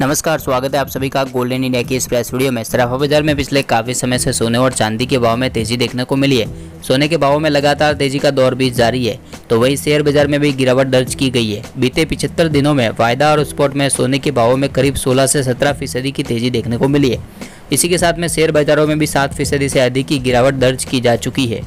नमस्कार, स्वागत है आप सभी का गोल्डन इंडिया की एक्सप्रेस वीडियो में। सराफा बाज़ार में पिछले काफ़ी समय से सोने और चांदी के भाव में तेज़ी देखने को मिली है। सोने के भावों में लगातार तेज़ी का दौर भी जारी है तो वही शेयर बाज़ार में भी गिरावट दर्ज की गई है। बीते पिछहत्तर दिनों में वायदा और स्पॉट में सोने के भावों में करीब 16 से 17 फ़ीसदी की तेज़ी देखने को मिली है। इसी के साथ में शेयर बाजारों में भी सात फ़ीसदी से अधिक की गिरावट दर्ज की जा चुकी है।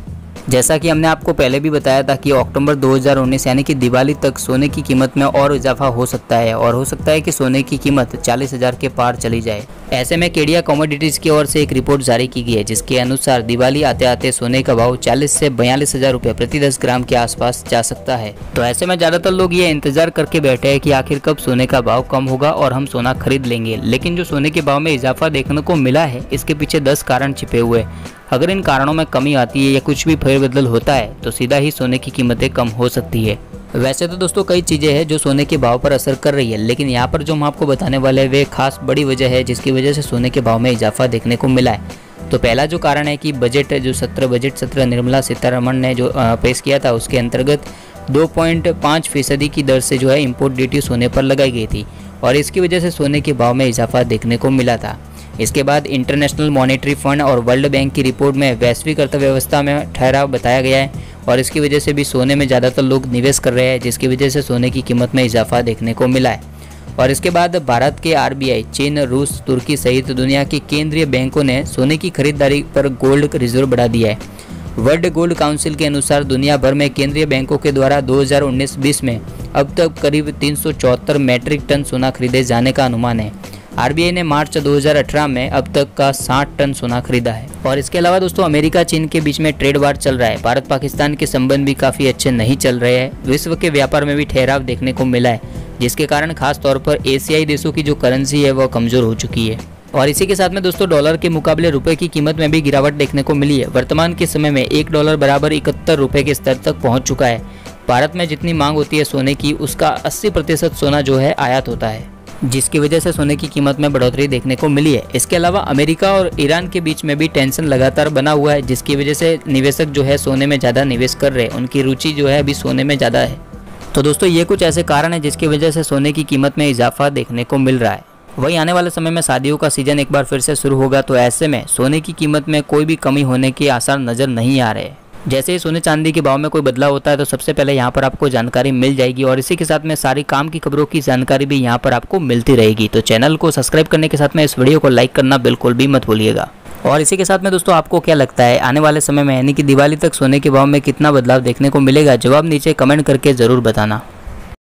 जैसा कि हमने आपको पहले भी बताया था कि अक्टूबर 2019 यानी कि दिवाली तक सोने की कीमत में और इजाफा हो सकता है और हो सकता है कि सोने की कीमत चालीस हज़ार के पार चली जाए। ऐसे में केडिया कॉमोडिटीज की ओर से एक रिपोर्ट जारी की गई है, जिसके अनुसार दिवाली आते आते सोने का भाव चालीस से बयालीस हज़ार रूपए प्रति दस ग्राम के आसपास जा सकता है। तो ऐसे में ज़्यादातर लोग ये इंतज़ार करके बैठे हैं कि आखिर कब सोने का भाव कम होगा और हम सोना खरीद लेंगे। लेकिन जो सोने के भाव में इजाफा देखने को मिला है, इसके पीछे दस कारण छिपे हुए अगर इन कारणों में कमी आती है या कुछ भी फेरबदल होता है तो सीधा ही सोने की कीमतें कम हो सकती है। वैसे तो दोस्तों कई चीज़ें हैं जो सोने के भाव पर असर कर रही है, लेकिन यहाँ पर जो हम आपको बताने वाले हैं, वे खास बड़ी वजह है जिसकी वजह से सोने के भाव में इजाफा देखने को मिला है। तो पहला जो कारण है कि बजट जो सत्र बजट सत्र निर्मला सीतारमण ने जो पेश किया था, उसके अंतर्गत 2.5 फ़ीसदी की दर से जो है इम्पोर्ट ड्यूटी सोने पर लगाई गई थी, और इसकी वजह से सोने के भाव में इजाफा देखने को मिला था। इसके बाद इंटरनेशनल मॉनेटरी फंड और वर्ल्ड बैंक की रिपोर्ट में वैश्विक अर्थव्यवस्था में ठहराव बताया गया है और इसकी वजह से भी सोने में ज़्यादातर लोग निवेश कर रहे हैं, जिसकी वजह से सोने की कीमत में इजाफा देखने को मिला है। और इसके बाद भारत के आरबीआई, चीन, रूस, तुर्की सहित दुनिया के केंद्रीय बैंकों ने सोने की खरीदारी पर गोल्ड रिज़र्व बढ़ा दिया है। वर्ल्ड गोल्ड काउंसिल के अनुसार दुनिया भर में केंद्रीय बैंकों के द्वारा 2019-20 में अब तक करीब तीन मैट्रिक टन सोना खरीदे जाने का अनुमान है। आरबीआई ने मार्च 2018 में अब तक का 60 टन सोना खरीदा है। और इसके अलावा दोस्तों, अमेरिका चीन के बीच में ट्रेड वार चल रहा है। भारत पाकिस्तान के संबंध भी काफ़ी अच्छे नहीं चल रहे हैं। विश्व के व्यापार में भी ठहराव देखने को मिला है, जिसके कारण खास तौर पर एशियाई देशों की जो करेंसी है, वह कमज़ोर हो चुकी है। और इसी के साथ में दोस्तों, डॉलर के मुकाबले रुपए की कीमत में भी गिरावट देखने को मिली है। वर्तमान के समय में एक डॉलर बराबर इकहत्तर रुपए के स्तर तक पहुँच चुका है। भारत में जितनी मांग होती है सोने की, उसका 80 प्रतिशत सोना जो है, आयात होता है। जिसकी वजह से सोने की कीमत में बढ़ोतरी देखने को मिली है। इसके अलावा अमेरिका और ईरान के बीच में भी टेंशन लगातार बना हुआ है, जिसकी वजह से निवेशक जो है सोने में ज़्यादा निवेश कर रहे हैं। उनकी रुचि जो है अभी सोने में ज़्यादा है। तो दोस्तों, ये कुछ ऐसे कारण है जिसकी वजह से सोने की कीमत में इजाफा देखने को मिल रहा है। वही आने वाले समय में शादियों का सीज़न एक बार फिर से शुरू होगा तो ऐसे में सोने की कीमत में कोई भी कमी होने के आसार नज़र नहीं आ रहे। जैसे ही सोने चांदी के भाव में कोई बदलाव होता है तो सबसे पहले यहाँ पर आपको जानकारी मिल जाएगी और इसी के साथ में सारी काम की खबरों की जानकारी भी यहाँ पर आपको मिलती रहेगी। तो चैनल को सब्सक्राइब करने के साथ में इस वीडियो को लाइक करना बिल्कुल भी मत भूलिएगा। और इसी के साथ में दोस्तों, आपको क्या लगता है, आने वाले समय में यानी कि दिवाली तक सोने के भाव में कितना बदलाव देखने को मिलेगा? जवाब नीचे कमेंट करके ज़रूर बताना।